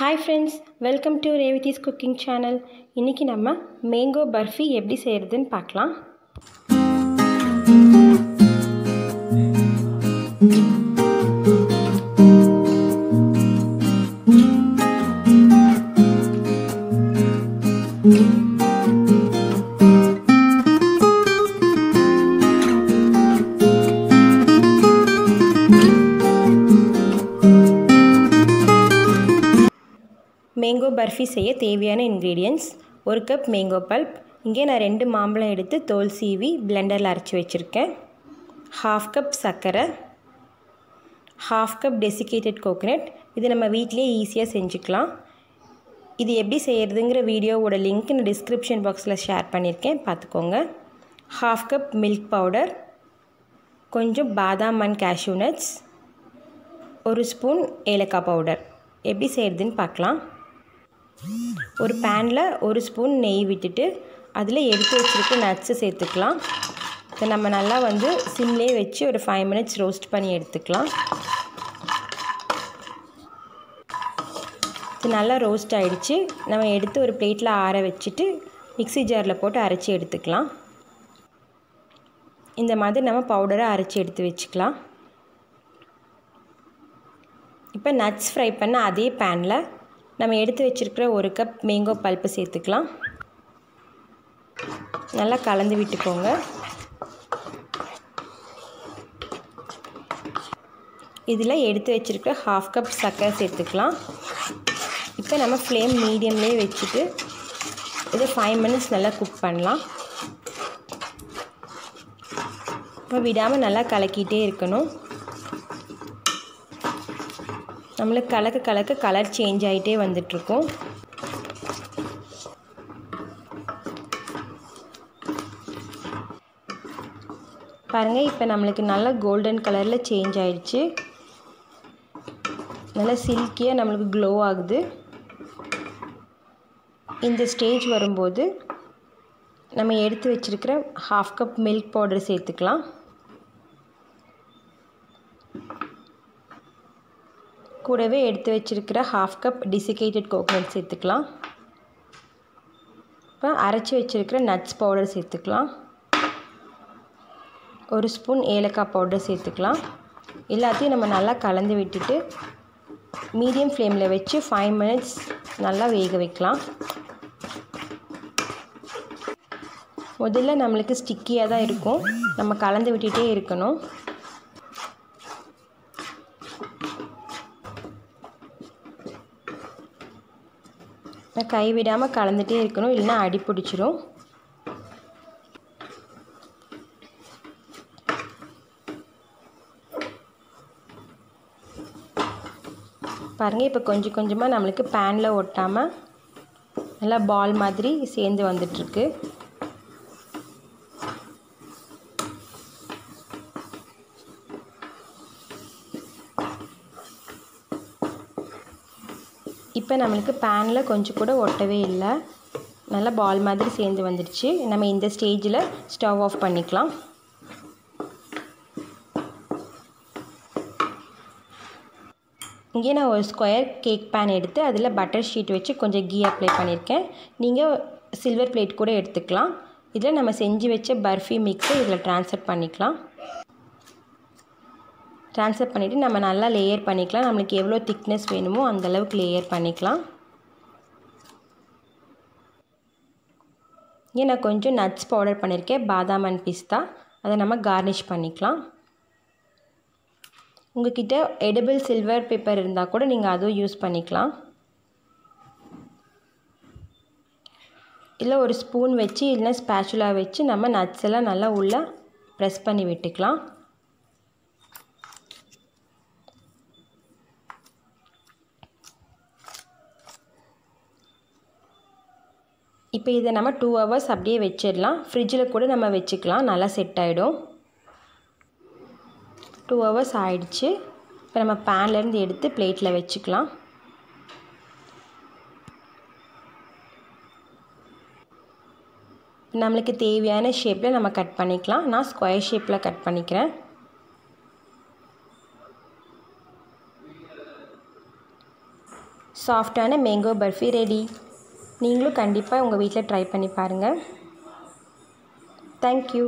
Hi friends welcome to Revathi's cooking channel இன்றைக்கி நம்ம mango barfi எப்படி செய்கிறதுன்னு பார்க்கலாம். மேங்கோ பர்ஃபி செய்ய தேவையான இன்க்ரீடியன்ஸ் ஒரு கப் மேங்கோ பல்ப் இங்கே நான் ரெண்டு மாம்பழம் எடுத்து தோல் சீவி பிளெண்டரில் அரைச்சி வச்சுருக்கேன். ஹாஃப் கப் சர்க்கரை ஹாஃப் கப் டெசிகேட்டட் கோகனட் இது நம்ம வீட்டிலேயே ஈஸியாக செஞ்சுக்கலாம். இது எப்படி செய்கிறதுங்கிற வீடியோவோட லிங்க் நான் டிஸ்கிரிப்ஷன் பாக்ஸில் ஷேர் பண்ணியிருக்கேன் பார்த்துக்கோங்க. ஹாஃப் கப் மில்க் பவுடர் கொஞ்சம் பாதாம் அண்ட் கேஷ்யூ நட்ஸ் ஒரு ஸ்பூன் ஏலக்காய் பவுடர் எப்படி செய்கிறதுன்னு பார்க்கலாம். ஒரு பேனில் ஒரு ஸ்பூன் நெய் விட்டுட்டு அதில் எடுத்து வச்சுருக்க நட்ஸு சேர்த்துக்கலாம். இதை நம்ம நல்லா வந்து சிம்லேயே வச்சு ஒரு ஃபைவ் மினிட்ஸ் ரோஸ்ட் பண்ணி எடுத்துக்கலாம். இது நல்லா ரோஸ்ட் ஆகிடுச்சு நம்ம எடுத்து ஒரு பிளேட்டில் ஆற வச்சுட்டு மிக்ஸி ஜாரில் போட்டு அரைச்சி எடுத்துக்கலாம். இந்த மாதிரி நம்ம பவுடரை அரைச்சி எடுத்து வச்சுக்கலாம். இப்போ நட்ஸ் ஃப்ரை பண்ண அதே பேனில் நம்ம எடுத்து வச்சுருக்கிற ஒரு கப் மேங்கோ பல்ப்பு சேர்த்துக்கலாம். நல்லா கலந்து விட்டுக்கோங்க. இதில் எடுத்து வச்சுருக்கிற ஹாஃப் கப் சர்க்கரை சேர்த்துக்கலாம். இப்போ நம்ம ஃப்ளேம் மீடியம்லேயே வச்சுட்டு இதை ஃபைவ் மினிட்ஸ் நல்லா குக் பண்ணலாம். இப்போ விடாமல் நல்லா கலக்கிட்டே இருக்கணும். நம்மளுக்கு கலக்க கலக்க கலர் சேஞ்ச் ஆகிட்டே வந்துட்ருக்கோம் பாருங்கள் இப்போ நம்மளுக்கு நல்லா கோல்டன் கலரில் சேஞ்ச் ஆகிடுச்சு நல்லா சில்கியாக நம்மளுக்கு க்ளோ ஆகுது. இந்த ஸ்டேஜ் வரும்போது நம்ம எடுத்து வச்சுருக்கிற ஹாஃப் கப் மில்க் பவுடர் சேர்த்துக்கலாம். கூடவே எடுத்து வச்சுருக்கிற ஹாஃப் கப் டிசிகேட்டட் கோகோனட் சேர்த்துக்கலாம். இப்போ அரைச்சி வச்சுருக்கிற நட்ஸ் பவுடர் சேர்த்துக்கலாம். ஒரு ஸ்பூன் ஏலக்காய் பவுடர் சேர்த்துக்கலாம். எல்லாத்தையும் நம்ம நல்லா கலந்து விட்டுட்டு மீடியம் ஃப்ளேமில் வச்சு ஃபைவ் மினிட்ஸ் நல்லா வேக வைக்கலாம். முதல்ல நம்மளுக்கு ஸ்டிக்கியாக தான் இருக்கும். நம்ம கலந்து விட்டுகிட்டே இருக்கணும். கை விடாமல் கலந்துகிட்டே இருக்கணும். இல்லைன்னா அடி பிடிச்சிரும். பாருங்கள் இப்போ கொஞ்சம் கொஞ்சமாக நம்மளுக்கு பேனில் ஒட்டாமல் நல்லா பால் மாதிரி சேர்ந்து வந்துட்டுருக்கு. இப்போ நம்மளுக்கு பேனில் கொஞ்சம் கூட ஒட்டவே இல்லை. நல்லா பால் மாதிரி சேர்ந்து வந்துடுச்சு. நம்ம இந்த ஸ்டேஜில் ஸ்டவ் ஆஃப் பண்ணிக்கலாம். இங்கே நான் ஒரு ஸ்கொயர் கேக் பேன் எடுத்து அதில் பட்டர் ஷீட் வச்சு கொஞ்சம் கீ அப்ளை பண்ணியிருக்கேன். நீங்கள் சில்வர் பிளேட் கூட எடுத்துக்கலாம். இதில் நம்ம செஞ்சு வச்ச பர்ஃபி மிக்ஸை இதில் ட்ரான்ஸ்ஃபர் பண்ணிக்கலாம். ட்ரான்ஸ்ஃபர் பண்ணிவிட்டு நம்ம நல்லா லேயர் பண்ணிக்கலாம். நம்மளுக்கு எவ்வளோ திக்னஸ் வேணுமோ அந்தளவுக்கு லேயர் பண்ணிக்கலாம். இங்கே நான் கொஞ்சம் நட்ஸ் பவுடர் பண்ணியிருக்கேன் பாதாம் அண்ட் பிஸ்தா. அதை நம்ம கார்னிஷ் பண்ணிக்கலாம். உங்கள்கிட்ட எடிபிள் சில்வர் பேப்பர் இருந்தால் கூட நீங்கள் அதுவும் யூஸ் பண்ணிக்கலாம். இல்லை ஒரு ஸ்பூன் வச்சு இல்லைனா ஸ்பேச்சுலா வச்சு நம்ம நட்ஸ் எல்லாம் நல்லா உள்ளே ப்ரெஸ் பண்ணி விட்டுக்கலாம். இப்போ இதை நம்ம டூ ஹவர்ஸ் அப்படியே வச்சிடலாம். ஃப்ரிட்ஜில் கூட நம்ம வச்சுக்கலாம். நல்லா செட் ஆகிடும் டூ ஹவர்ஸ் ஆயிடுச்சு. இப்போ நம்ம பேன்லேருந்து எடுத்து பிளேட்டில் வச்சுக்கலாம். நம்மளுக்கு தேவையான ஷேப்பில் நம்ம கட் பண்ணிக்கலாம். நான் ஸ்கொயர் ஷேப்பில் கட் பண்ணிக்கிறேன். சாஃப்டான மேங்கோ பர்ஃபி ரெடி நீங்களும் கண்டிப்பாக உங்கள் வீட்டில் ட்ரை பண்ணி பாருங்கள் தேங்க்யூ